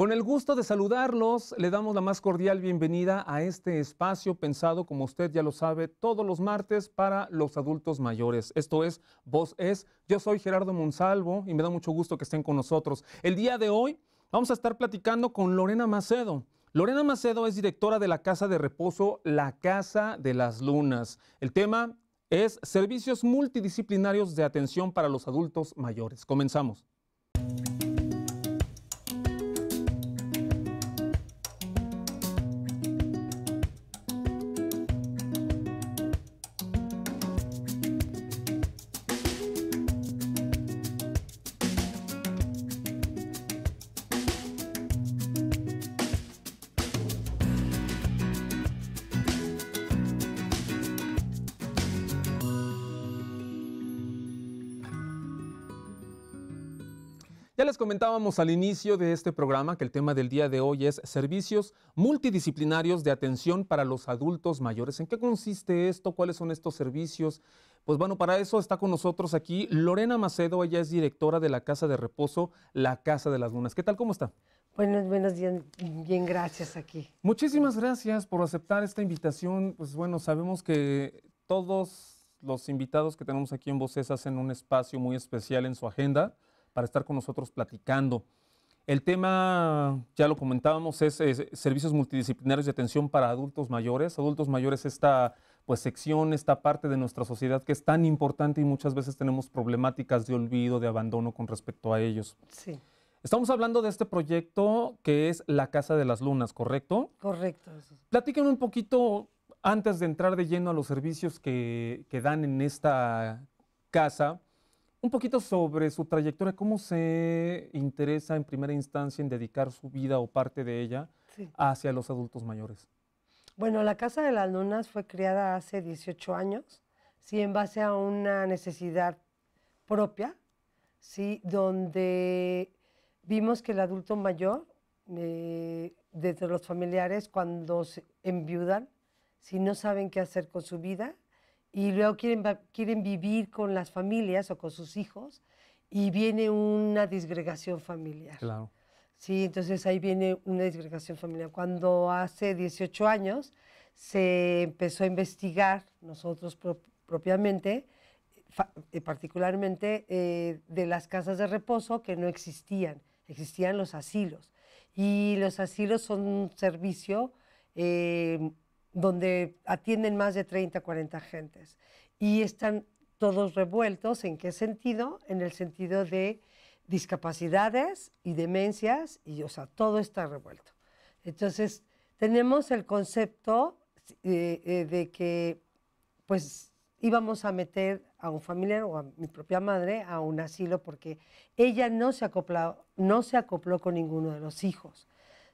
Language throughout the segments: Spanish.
Con el gusto de saludarlos, le damos la más cordial bienvenida a este espacio pensado, como usted ya lo sabe, todos los martes para los adultos mayores. Esto es Voz Es. Yo soy Gerardo Monsalvo y me da mucho gusto que estén con nosotros. El día de hoy vamos a estar platicando con Lorena Macedo. Lorena Macedo es directora de la Casa de Reposo La Casa de las Lunas. El tema es Servicios Multidisciplinarios de Atención para los Adultos Mayores. Comenzamos. Ya les comentábamos al inicio de este programa que el tema del día de hoy es servicios multidisciplinarios de atención para los adultos mayores. ¿En qué consiste esto? ¿Cuáles son estos servicios? Pues bueno, para eso está con nosotros aquí Lorena Macedo, ella es directora de la Casa de Reposo, la Casa de las Lunas. ¿Qué tal? ¿Cómo está? Buenos, buenos días, bien, gracias aquí. Muchísimas gracias por aceptar esta invitación. Pues bueno, sabemos que todos los invitados que tenemos aquí en Voces hacen un espacio muy especial en su agenda para estar con nosotros platicando. El tema, ya lo comentábamos, es, servicios multidisciplinarios de atención para adultos mayores. Adultos mayores, esta pues, sección, esta parte de nuestra sociedad que es tan importante y muchas veces tenemos problemáticas de olvido, de abandono con respecto a ellos. Sí. Estamos hablando de este proyecto que es la Casa de las Lunas, ¿correcto? Correcto. Platíquenme un poquito, antes de entrar de lleno a los servicios que, que dan en esta casa, un poquito sobre su trayectoria, cómo se interesa en primera instancia en dedicar su vida o parte de ella hacia los adultos mayores. Bueno, la Casa de las Lunas fue creada hace 18 años, sí, en base a una necesidad propia, sí, donde vimos que el adulto mayor, eh, desde los familiares, cuando se enviudan, si no saben qué hacer con su vida, y luego quieren, quieren vivir con las familias o con sus hijos y viene una disgregación familiar. Claro. Sí, entonces ahí viene una disgregación familiar. Cuando hace 18 años se empezó a investigar nosotros propiamente, eh, particularmente eh, de las casas de reposo que no existían, existían los asilos. Y los asilos son un servicio eh, donde atienden más de 30, 40 gentes. Y están todos revueltos. ¿En qué sentido? En el sentido de discapacidades y demencias, y o sea, todo está revuelto. Entonces, tenemos el concepto eh, eh, de que, pues, íbamos a meter a un familiar o a mi propia madre a un asilo porque ella no se acopló, no se acopló con ninguno de los hijos.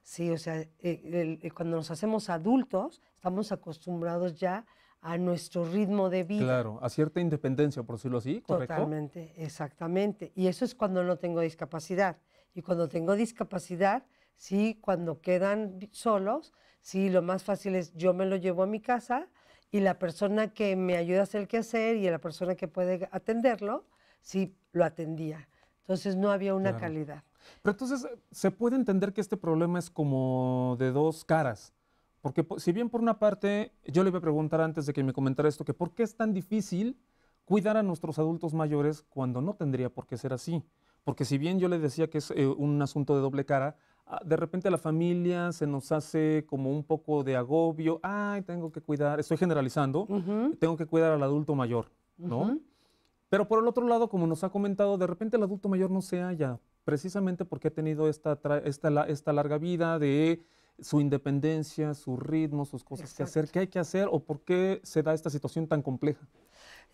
Sí, o sea, eh, cuando nos hacemos adultos, estamos acostumbrados ya a nuestro ritmo de vida. Claro, a cierta independencia, por decirlo así, ¿correcto? Totalmente, exactamente. Y eso es cuando no tengo discapacidad. Y cuando tengo discapacidad, sí, cuando quedan solos, sí, lo más fácil es yo me lo llevo a mi casa y la persona que me ayuda a hacer el quehacer y la persona que puede atenderlo, sí, lo atendía. Entonces no había una calidad. Pero entonces, ¿se puede entender que este problema es como de dos caras? Porque si bien por una parte, yo le voy a preguntar antes de que me comentara esto, que por qué es tan difícil cuidar a nuestros adultos mayores cuando no tendría por qué ser así. Porque si bien yo le decía que es eh, un asunto de doble cara, ah, de repente a la familia se nos hace como un poco de agobio, ay, tengo que cuidar, estoy generalizando, tengo que cuidar al adulto mayor, ¿no? Pero por el otro lado, como nos ha comentado, de repente el adulto mayor no se halla, precisamente porque ha tenido esta, esta, esta larga vida de su independencia, su ritmo, sus cosas que hacer. ¿Qué hay que hacer o por qué se da esta situación tan compleja?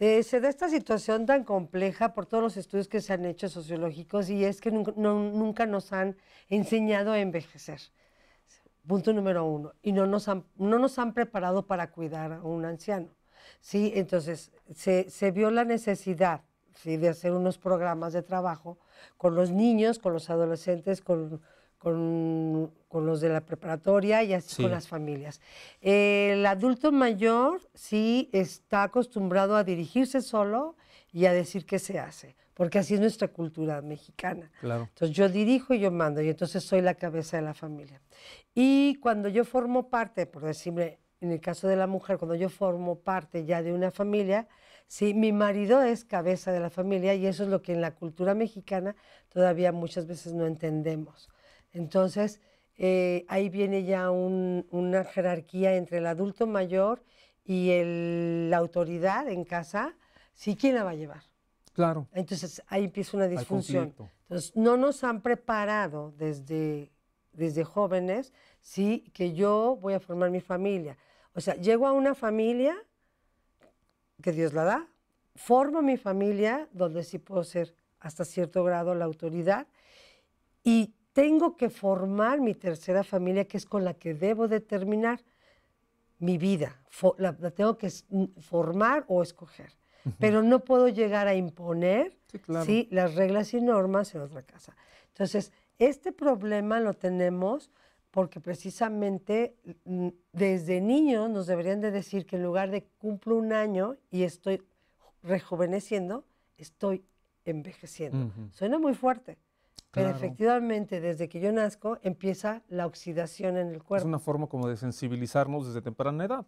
Eh, se da esta situación tan compleja por todos los estudios que se han hecho sociológicos y es que nunca, nunca nos han enseñado a envejecer. Punto número uno. Y no nos han, no nos han preparado para cuidar a un anciano. ¿sí? Entonces, se, se vio la necesidad ¿sí? de hacer unos programas de trabajo con los niños, con los adolescentes, con, con, con los de la preparatoria y así con las familias. El adulto mayor sí está acostumbrado a dirigirse solo y a decir qué se hace. porque así es nuestra cultura mexicana. Claro. Entonces yo dirijo y yo mando, y entonces soy la cabeza de la familia. Y cuando yo formo parte, por decirme, en el caso de la mujer, cuando yo formo parte ya de una familia, sí, mi marido es cabeza de la familia y eso es lo que en la cultura mexicana todavía muchas veces no entendemos. Entonces, eh, ahí viene ya un- una jerarquía entre el adulto mayor y el- la autoridad en casa, sí, ¿quién la va a llevar? Claro. Entonces ahí empieza una disfunción. Entonces no nos han preparado desde, desde jóvenes, sí, que yo voy a formar mi familia. O sea, llego a una familia que Dios la da, formo mi familia donde sí puedo ser hasta cierto grado la autoridad y tengo que formar mi tercera familia que es con la que debo determinar mi vida. La, la tengo que n- formar o escoger. Pero no puedo llegar a imponer Sí, claro. ¿sí? las reglas y normas en otra casa. Entonces, este problema lo tenemos porque precisamente mm, desde niños nos deberían de decir que en lugar de cumplo un año y estoy rejuveneciendo, estoy envejeciendo. Suena muy fuerte, pero efectivamente desde que yo nazco empieza la oxidación en el Es cuerpo. una forma como de sensibilizarnos desde temprana edad.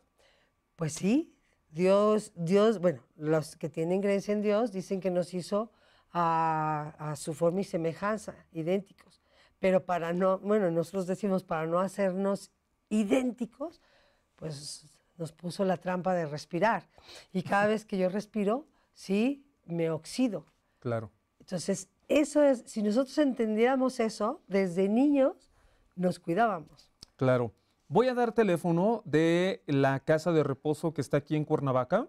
Pues sí, Dios, Dios, bueno, los que tienen creencia en Dios dicen que nos hizo a, a su forma y semejanza, idénticos. Pero para no, bueno, nosotros decimos para no hacernos idénticos, pues nos puso la trampa de respirar. Y cada vez que yo respiro, sí, me oxido. Claro. Entonces, eso es, si nosotros entendiéramos eso, desde niños nos cuidábamos. Claro. Voy a dar teléfono de la casa de reposo que está aquí en Cuernavaca.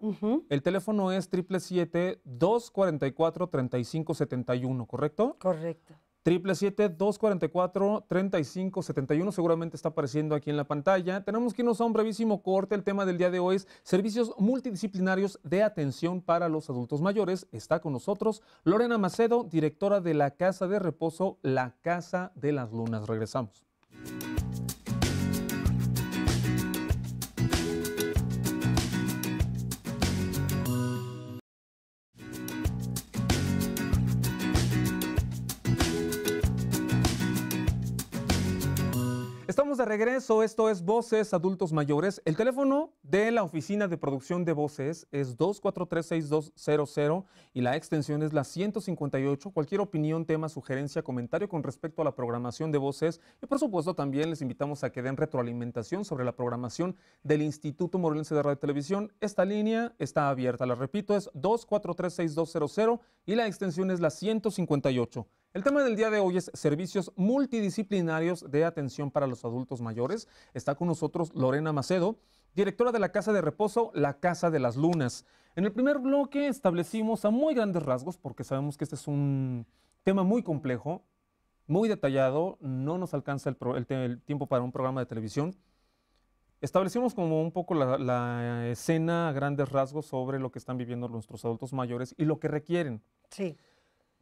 El teléfono es 777-244-3571, ¿correcto? Correcto. 777-244-3571, seguramente está apareciendo aquí en la pantalla. Tenemos que irnos a un brevísimo corte. El tema del día de hoy es servicios multidisciplinarios de atención para los adultos mayores. Está con nosotros Lorena Macedo, directora de la Casa de Reposo La Casa de las Lunas. Regresamos. De regreso, esto es Voces Adultos Mayores. El teléfono de la oficina de producción de voces es 243-6200 y la extensión es la 158. Cualquier opinión, tema, sugerencia, comentario con respecto a la programación de voces y por supuesto también les invitamos a que den retroalimentación sobre la programación del Instituto Morelense de Radio y Televisión. Esta línea está abierta, la repito, es 243-6200 y la extensión es la 158. El tema del día de hoy es servicios multidisciplinarios de atención para los adultos mayores. Está con nosotros Lorena Macedo, directora de la Casa de Reposo La Casa de las Lunas. En el primer bloque establecimos a muy grandes rasgos, porque sabemos que este es un tema muy complejo, muy detallado, no nos alcanza el, tiempo para un programa de televisión. Establecimos como un poco la, la escena a grandes rasgos sobre lo que están viviendo nuestros adultos mayores y lo que requieren. Sí.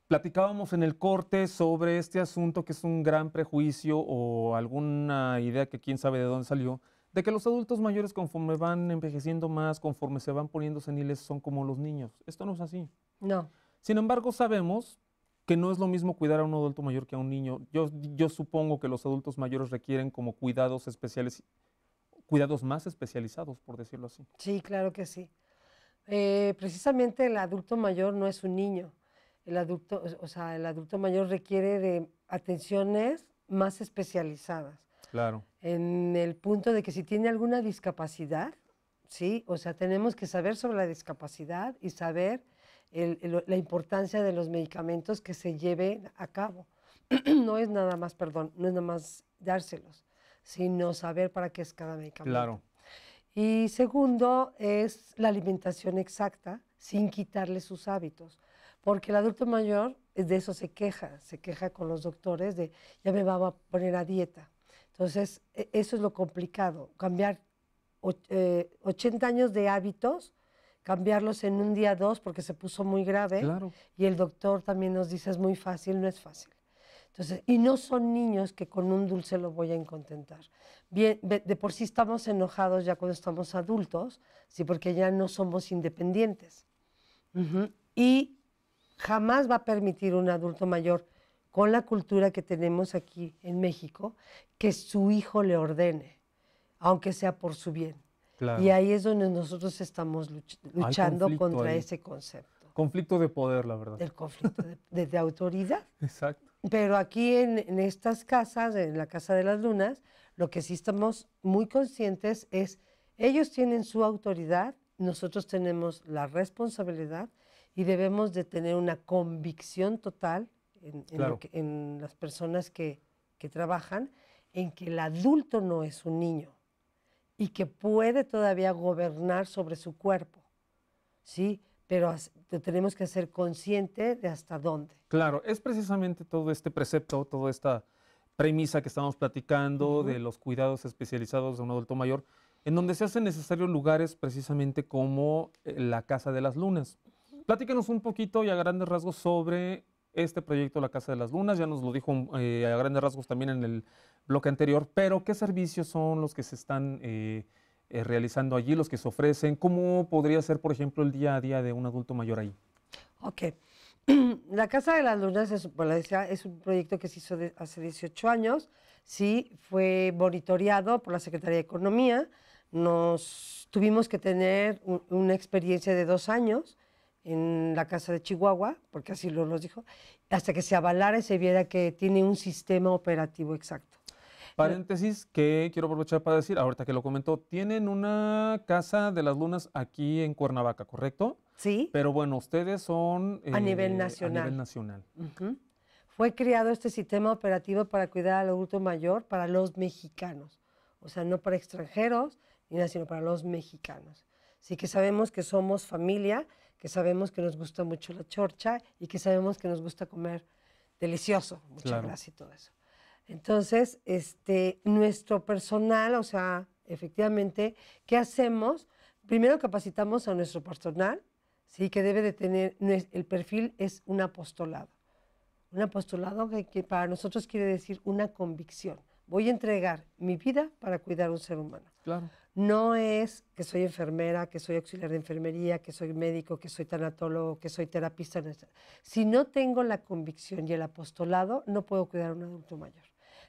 Platicábamos en el corte sobre este asunto que es un gran prejuicio o alguna idea que quién sabe de dónde salió, de que los adultos mayores conforme van envejeciendo más, conforme se van poniendo seniles, son como los niños. Esto no es así. No. Sin embargo, sabemos que no es lo mismo cuidar a un adulto mayor que a un niño. Yo, yo supongo que los adultos mayores requieren como cuidados especiales, cuidados más especializados, por decirlo así. Sí, claro que sí. Eh, precisamente el adulto mayor no es un niño. El adulto, o sea, el adulto mayor requiere de atenciones más especializadas. Claro. En el punto de que si tiene alguna discapacidad, sí, o sea, tenemos que saber sobre la discapacidad y saber el- el- la importancia de los medicamentos que se lleven a cabo. no es nada más, perdón, no es nada más dárselos, sino saber para qué es cada medicamento. Claro. Y segundo es la alimentación exacta sin quitarle sus hábitos. Porque el adulto mayor de eso se queja, se queja con los doctores de ya me va a poner a dieta. Entonces, e- eso es lo complicado, cambiar och- eh, 80 años de hábitos, cambiarlos en un día dos porque se puso muy grave. Claro. Y el doctor también nos dice es muy fácil, no es fácil. Entonces, y no son niños que con un dulce lo voy a incontentar. Bien, de, por sí estamos enojados ya cuando estamos adultos, sí, porque ya no somos independientes. Ujú. Y jamás va a permitir un adulto mayor con la cultura que tenemos aquí en México que su hijo le ordene, aunque sea por su bien. Claro. Y ahí es donde nosotros estamos luch- luchando contra ahí. ese concepto Conflicto de poder, la verdad. del conflicto de, de- de autoridad. Exacto. Pero aquí en, en estas casas, en la Casa de las Lunas, lo que sí estamos muy conscientes es, ellos tienen su autoridad, nosotros tenemos la responsabilidad y debemos de tener una convicción total en, en lo Claro. que- en las personas que, que trabajan, en que el adulto no es un niño y que puede todavía gobernar sobre su cuerpo, ¿sí? Pero tenemos que ser consciente de hasta dónde. Claro, es precisamente todo este precepto, toda esta premisa que estamos platicando de los cuidados especializados de un adulto mayor, en donde se hacen necesarios lugares precisamente como eh, la Casa de las Lunas. Platícanos un poquito y a grandes rasgos sobre este proyecto La Casa de las Lunas, ya nos lo dijo eh, a grandes rasgos también en el bloque anterior, pero ¿qué servicios son los que se están eh, eh, realizando allí, los que se ofrecen? ¿Cómo podría ser, por ejemplo, el día a día de un adulto mayor ahí? Ok. La Casa de las Lunas es, un proyecto que se hizo hace 18 años. Sí, fue monitoreado por la Secretaría de Economía. Nos tuvimos que tener un- una experiencia de dos años en la Casa de Chihuahua, porque así lo nos dijo, hasta que se avalara y se viera que tiene un sistema operativo exacto. Paréntesis que quiero aprovechar para decir, ahorita que lo comentó, tienen una casa de las lunas aquí en Cuernavaca, ¿correcto? ¿Sí? Pero bueno, ustedes son... A nivel eh, A nacional. nivel nacional. Ujú. Fue creado este sistema operativo para cuidar al adulto mayor para los mexicanos, o sea, no para extranjeros, ni nada, sino para los mexicanos. Así que sabemos que somos familia, que sabemos que nos gusta mucho la chorcha y que sabemos que nos gusta comer delicioso, mucha Claro. grasa y todo eso. Entonces, este, nuestro personal, o sea, efectivamente, ¿qué hacemos? Primero capacitamos a nuestro personal, sí, que debe de tener, el perfil es un apostolado. Un apostolado que, que para nosotros quiere decir una convicción. Voy a entregar mi vida para cuidar a un ser humano. Claro. No es que soy enfermera, que soy auxiliar de enfermería, que soy médico, que soy tanatólogo, que soy terapista. Si no tengo la convicción y el apostolado, no puedo cuidar a un adulto mayor.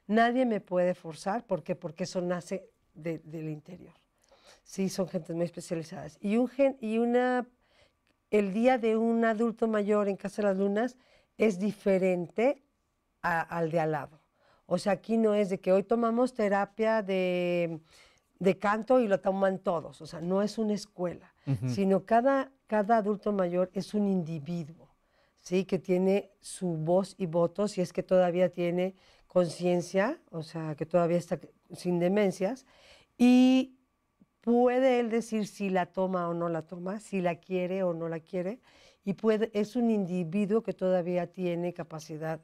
Nadie me puede forzar, ¿por qué? Porque eso nace de- del interior. Sí, son gentes muy especializadas. Y, un y una, el día de un adulto mayor en Casa de las Lunas es diferente al de al lado. O sea, aquí no es de que hoy tomamos terapia de, de canto y lo toman todos. O sea, no es una escuela, Ujú. sino cada, cada adulto mayor es un individuo, ¿sí? Que tiene su voz y voto, si es que todavía tiene conciencia, o sea, que todavía está sin demencias, y puede él decir si la toma o no la toma, si la quiere o no la quiere, y puede, es un individuo que todavía tiene capacidad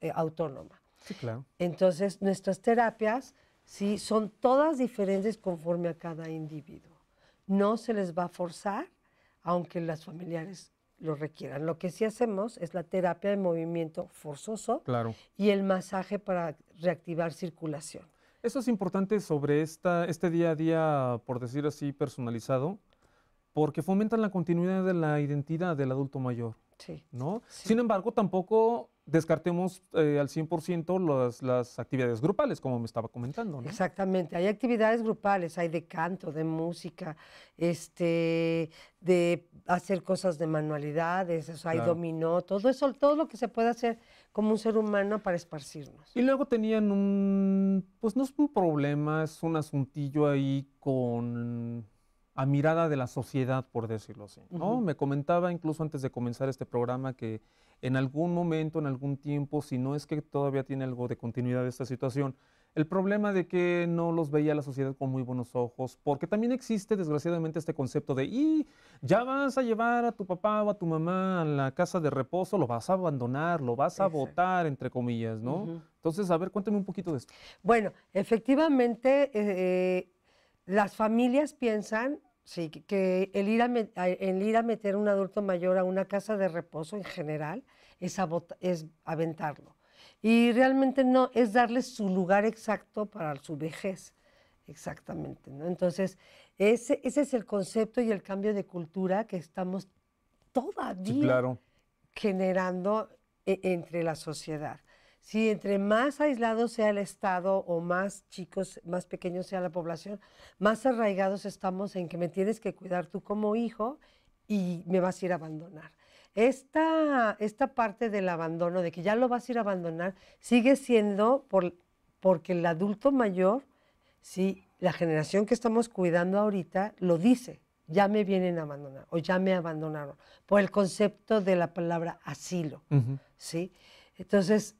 eh, autónoma. Sí, claro. Entonces, nuestras terapias sí son todas diferentes conforme a cada individuo. No se les va a forzar, aunque las familiares lo requieran. Lo que sí hacemos es la terapia de movimiento forzoso Claro. y el masaje para reactivar circulación. Eso es importante sobre esta, este día a día, por decir así, personalizado, porque fomentan la continuidad de la identidad del adulto mayor, Sí. ¿no? Sí. Sin embargo, tampoco descartemos eh, al 100% las, las actividades grupales, como me estaba comentando, ¿no? Exactamente, hay actividades grupales, hay de canto, de música, este, de hacer cosas de manualidades, o sea, hay dominó, todo eso, todo lo que se puede hacer como un ser humano para esparcirnos. Y luego tenían un, pues no es un problema, es un asuntillo ahí con a mirada de la sociedad, por decirlo así, ¿no? Me comentaba incluso antes de comenzar este programa que en algún momento, en algún tiempo, si no es que todavía tiene algo de continuidad esta situación, el problema de que no los veía la sociedad con muy buenos ojos, porque también existe desgraciadamente este concepto de, y ya vas a llevar a tu papá o a tu mamá a la casa de reposo, lo vas a abandonar, lo vas a votar, entre comillas, ¿no? Ujú. Entonces, a ver, cuéntame un poquito de esto. Bueno, efectivamente, eh, las familias piensan sí, que- el ir, a, el ir a meter a un adulto mayor a una casa de reposo en general es, es aventarlo. Y realmente no, es darle su lugar exacto para su vejez. Exactamente. ¿no? Entonces, ese, ese es el concepto y el cambio de cultura que estamos todavía Sí, claro. generando e- entre la sociedad. Si entre más aislado sea el Estado o más chicos, más pequeños sea la población, más arraigados estamos en que me tienes que cuidar tú como hijo y me vas a ir a abandonar. Esta, esta parte del abandono, de que ya lo vas a ir a abandonar, sigue siendo por, porque el adulto mayor, sí, la generación que estamos cuidando ahorita, lo dice, ya me vienen a abandonar o ya me abandonaron, por el concepto de la palabra asilo, Ujú. ¿sí? Entonces,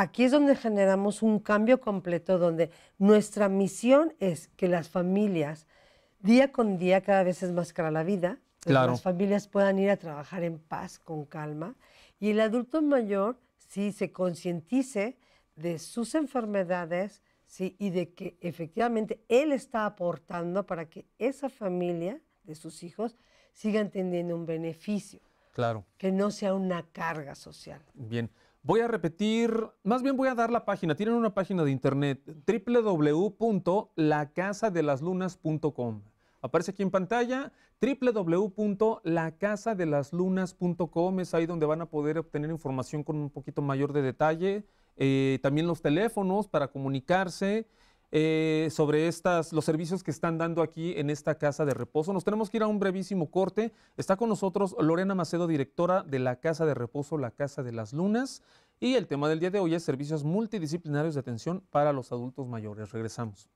aquí es donde generamos un cambio completo, donde nuestra misión es que las familias, día con día, cada vez es más cara la vida, Claro. las familias puedan ir a trabajar en paz, con calma, y el adulto mayor sí se concientice de sus enfermedades, sí, y de que efectivamente él está aportando para que esa familia de sus hijos sigan teniendo un beneficio, Claro. que no sea una carga social. Bien. Voy a repetir, más bien voy a dar la página. Tienen una página de internet, www.lacasadelaslunas.com. Aparece aquí en pantalla, www.lacasadelaslunas.com. Es ahí donde van a poder obtener información con un poquito mayor de detalle. Eh, también los teléfonos para comunicarse eh, sobre estas, los servicios que están dando aquí en esta casa de reposo. Nos tenemos que ir a un brevísimo corte. Está con nosotros Lorena Macedo, directora de la Casa de Reposo, la Casa de las Lunas. Y el tema del día de hoy es servicios multidisciplinarios de atención para los adultos mayores. Regresamos.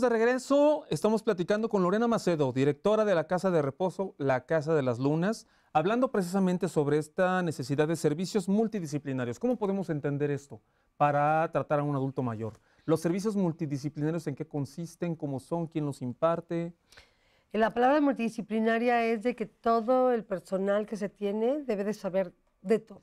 De regreso, estamos platicando con Lorena Macedo, directora de la Casa de Reposo, la Casa de las Lunas, hablando precisamente sobre esta necesidad de servicios multidisciplinarios. ¿Cómo podemos entender esto para tratar a un adulto mayor? ¿Los servicios multidisciplinarios en qué consisten? ¿Cómo son? ¿Quién los imparte? La palabra multidisciplinaria es de que todo el personal que se tiene debe de saber de todo,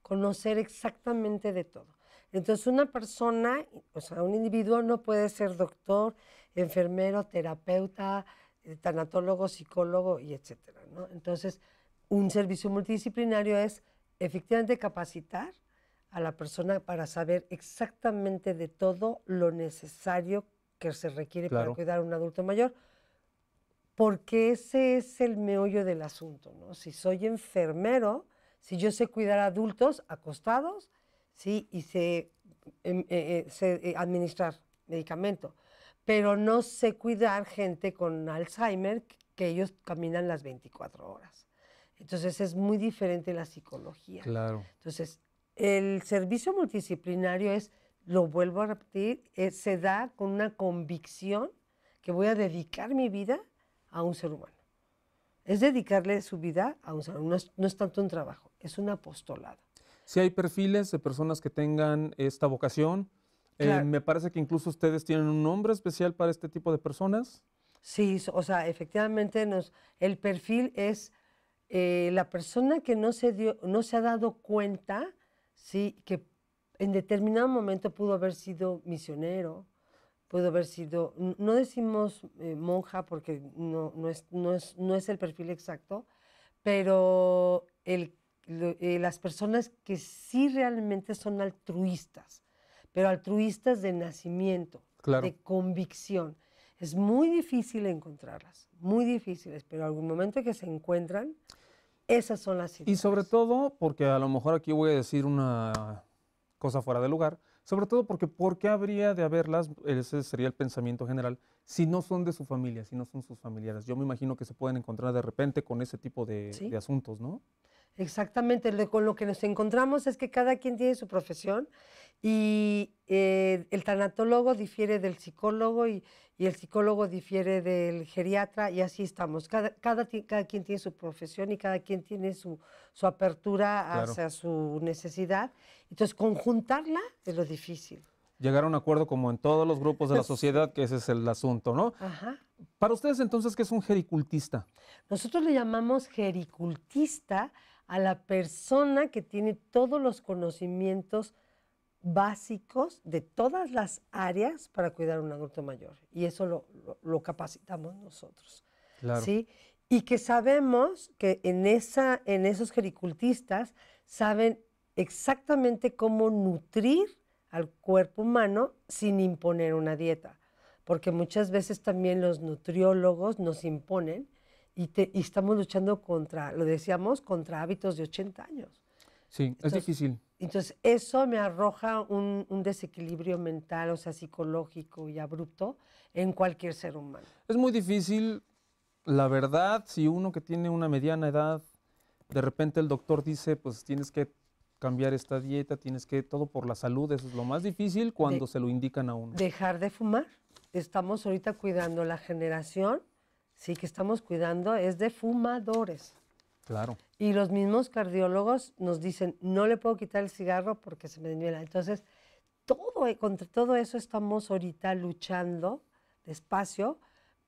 conocer exactamente de todo. Entonces una persona, o sea, un individuo no puede ser doctor, enfermero, terapeuta, eh, tanatólogo, psicólogo y etcétera, ¿no? Entonces, un servicio multidisciplinario es efectivamente capacitar a la persona para saber exactamente de todo lo necesario que se requiere Claro. para cuidar a un adulto mayor, porque ese es el meollo del asunto, ¿no? Si soy enfermero, si yo sé cuidar a adultos acostados, sí, y sé, em, eh, eh, sé, eh, administrar medicamento, pero no sé cuidar gente con Alzheimer que ellos caminan las 24 horas. Entonces es muy diferente la psicología. Claro. Entonces, el servicio multidisciplinario es, lo vuelvo a repetir, es- se da con una convicción que voy a dedicar mi vida a un ser humano. Es dedicarle su vida a un ser humano, no es, no es tanto un trabajo, es un apostolado. Si hay perfiles de personas que tengan esta vocación, eh, Claro. me parece que incluso ustedes tienen un nombre especial para este tipo de personas. Sí, o sea, efectivamente nos, el perfil es eh, la persona que no se, dio, no se ha dado cuenta, sí, que en determinado momento pudo haber sido misionero, pudo haber sido, no decimos eh, monja porque no, no, es, no, es, no es el perfil exacto, pero el- lo- eh, las personas que sí realmente son altruistas, pero altruistas de nacimiento, Claro. de convicción. Es muy difícil encontrarlas, muy difíciles, pero algún momento que se encuentran, esas son las Y sobre situaciones. todo, porque a lo mejor aquí voy a decir una cosa fuera de lugar, sobre todo porque ¿por qué habría de haberlas? Ese sería el pensamiento general, si no son de su familia, si no son sus familiares. Yo me imagino que se pueden encontrar de repente con ese tipo de, Sí. de asuntos, ¿no? Exactamente, con lo que nos encontramos es que cada quien tiene su profesión y eh, el tanatólogo difiere del psicólogo y, y el psicólogo difiere del geriatra y así estamos. Cada, cada, cada quien tiene su profesión y cada quien tiene su, su apertura Claro. hacia su necesidad. Entonces, conjuntarla es lo difícil. Llegar a un acuerdo como en todos los grupos de la sociedad, que ese es el asunto, ¿no? Ajá. Para ustedes entonces, ¿qué es un gericultista? Nosotros le llamamos gericultista a la persona que tiene todos los conocimientos básicos de todas las áreas para cuidar a un adulto mayor. Y eso lo, lo- lo capacitamos nosotros. Claro. ¿sí? Y que sabemos que en, esa, en esos gericultistas saben exactamente cómo nutrir al cuerpo humano sin imponer una dieta. Porque muchas veces también los nutriólogos nos imponen y, estamos luchando contra, lo decíamos, contra hábitos de 80 años. Sí, es difícil. Entonces, eso me arroja un, un, desequilibrio mental, o sea, psicológico y abrupto en cualquier ser humano. Es muy difícil, la verdad, si uno que tiene una mediana edad, de repente el doctor dice, pues tienes que cambiar esta dieta, tienes que, todo por la salud, eso es lo más difícil cuando se lo indican a uno. Dejar de fumar. Estamos ahorita cuidando la generación, sí que estamos cuidando, es de fumadores. Claro. Y los mismos cardiólogos nos dicen, no le puedo quitar el cigarro porque se me desmiela. Entonces, todo, contra todo eso estamos ahorita luchando despacio,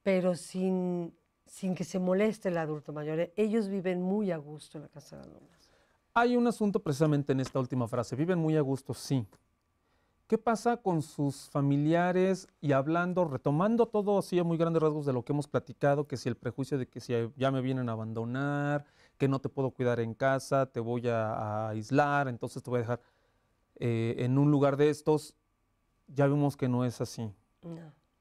pero sin, sin que se moleste el adulto mayor. Ellos viven muy a gusto en la Casa de las Lunas. Hay un asunto precisamente en esta última frase. Viven muy a gusto, sí. ¿Qué pasa con sus familiares y hablando, retomando todo así a muy grandes rasgos de lo que hemos platicado, que si el prejuicio de que si ya me vienen a abandonar, que no te puedo cuidar en casa, te voy a, aislar, entonces te voy a dejar eh, en un lugar de estos, ya vimos que no es así.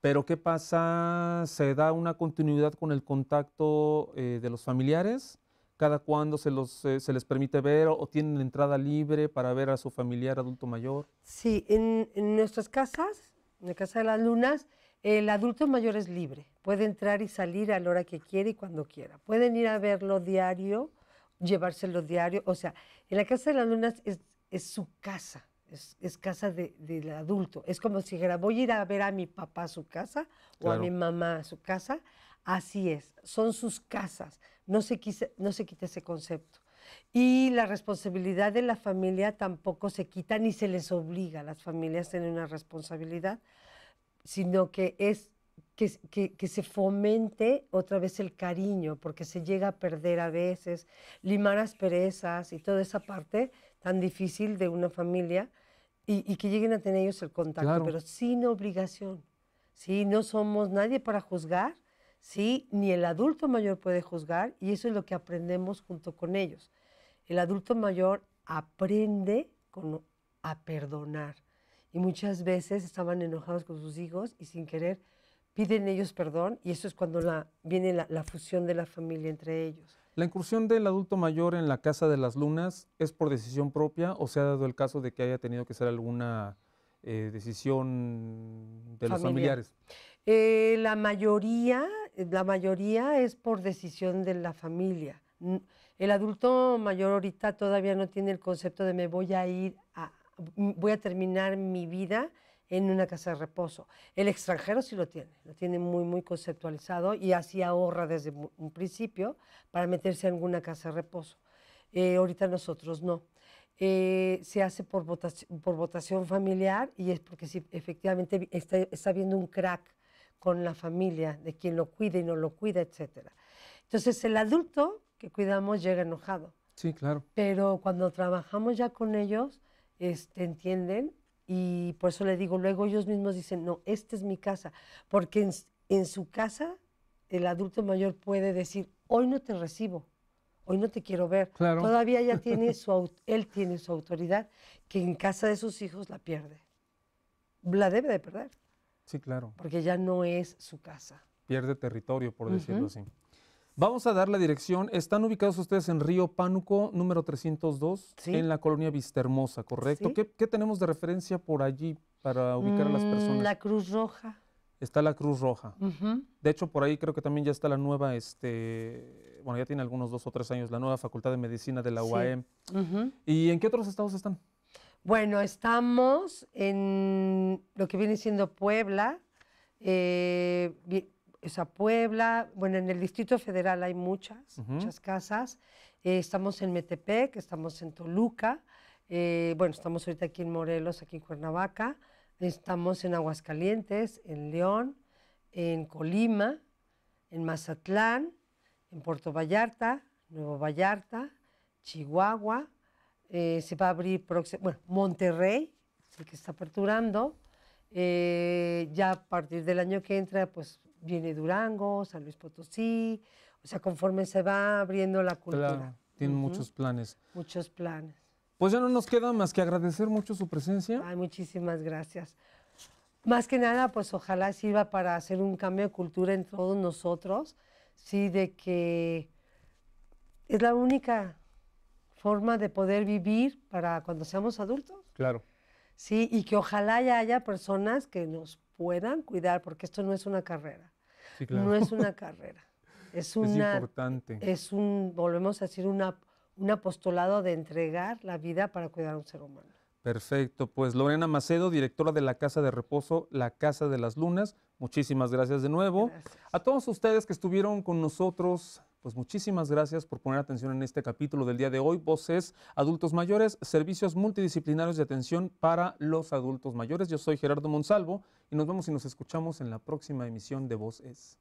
Pero ¿qué pasa? ¿Se da una continuidad con el contacto eh, de los familiares? Cada cuándo se, los, eh, se les permite ver o, tienen entrada libre para ver a su familiar adulto mayor? Sí, en, nuestras casas, en la Casa de las Lunas, el adulto mayor es libre. Puede entrar y salir a la hora que quiere y cuando quiera. Pueden ir a verlo diario, llevárselo diario. O sea, en la Casa de las Lunas es, es su casa. Es, casa del adulto. Es como si dijera, voy a ir a ver a mi papá a su casa o a mi mamá a su casa. Así es, son sus casas, no se, no se quita ese concepto. Y la responsabilidad de la familia tampoco se quita ni se les obliga. Las familias tienen una responsabilidad, sino que es que, que, se fomente otra vez el cariño, porque se llega a perder a veces, limar asperezas y toda esa parte tan difícil de una familia y, que lleguen a tener ellos el contacto, pero sin obligación. ¿sí? No somos nadie para juzgar, ¿sí? Ni el adulto mayor puede juzgar y eso es lo que aprendemos junto con ellos. El adulto mayor aprende a perdonar y muchas veces estaban enojados con sus hijos y sin querer piden ellos perdón y eso es cuando la, viene la, fusión de la familia entre ellos. ¿La incursión del adulto mayor en la Casa de las Lunas es por decisión propia o se ha dado el caso de que haya tenido que ser alguna eh, decisión de los familiares? Eh, la mayoría la mayoría es por decisión de la familia. El adulto mayor ahorita todavía no tiene el concepto de me voy a ir a, voy a terminar mi vida en una casa de reposo. El extranjero sí lo tiene, lo tiene muy, muy conceptualizado y así ahorra desde un principio para meterse en alguna casa de reposo. Eh, ahorita nosotros no. Eh, se hace por votación, por votación familiar y es porque sí, efectivamente está, está habiendo un crack con la familia, de quien lo cuida y no lo cuida, etc. Entonces el adulto que cuidamos llega enojado. Sí, claro. Pero cuando trabajamos ya con ellos, este, entienden y por eso le digo, luego ellos mismos dicen, no, esta es mi casa, porque en, su casa el adulto mayor puede decir, hoy no te recibo, hoy no te quiero ver. Claro. Todavía ya tiene su, él tiene su autoridad, que en casa de sus hijos la pierde. La debe de perder. Sí, claro. Porque ya no es su casa. Pierde territorio, por decirlo así. Vamos a dar la dirección. Están ubicados ustedes en Río Pánuco, número 302, en la colonia Vistahermosa, ¿correcto? ¿Qué, tenemos de referencia por allí para ubicar a las mm, personas? La Cruz Roja. Está la Cruz Roja. De hecho, por ahí creo que también ya está la nueva, este, bueno, ya tiene algunos dos o tres años, la nueva Facultad de Medicina de la UAM. ¿Y en qué otros estados están? Bueno, estamos en lo que viene siendo Puebla, eh, esa Puebla, bueno, en el Distrito Federal hay muchas, muchas casas. Eh, estamos en Metepec, estamos en Toluca, eh, bueno, estamos ahorita aquí en Morelos, aquí en Cuernavaca, estamos en Aguascalientes, en León, en Colima, en Mazatlán, en Puerto Vallarta, Nuevo Vallarta, Chihuahua, eh, se va a abrir, bueno, Monterrey, sí que está aperturando. Eh, ya a partir del año que entra, pues viene Durango, San Luis Potosí, o sea, conforme se va abriendo la cultura. Claro, tienen muchos planes. Muchos planes. Pues ya no nos queda más que agradecer mucho su presencia. Ay, muchísimas gracias. Más que nada, pues ojalá sirva para hacer un cambio de cultura en todos nosotros, sí, de que es la única forma de poder vivir para cuando seamos adultos. Claro. Sí, y que ojalá ya haya personas que nos puedan cuidar, porque esto no es una carrera. Sí, claro. No es una carrera. Es una. importante. Es un, volvemos a decir, una, un apostolado de entregar la vida para cuidar a un ser humano. Perfecto, pues Lorena Macedo, directora de la Casa de Reposo, la Casa de las Lunas, muchísimas gracias de nuevo. Gracias. A todos ustedes que estuvieron con nosotros, pues muchísimas gracias por poner atención en este capítulo del día de hoy. Voces Adultos Mayores, servicios multidisciplinarios de atención para los adultos mayores. Yo soy Gerardo Monsalvo y nos vemos y nos escuchamos en la próxima emisión de Voces.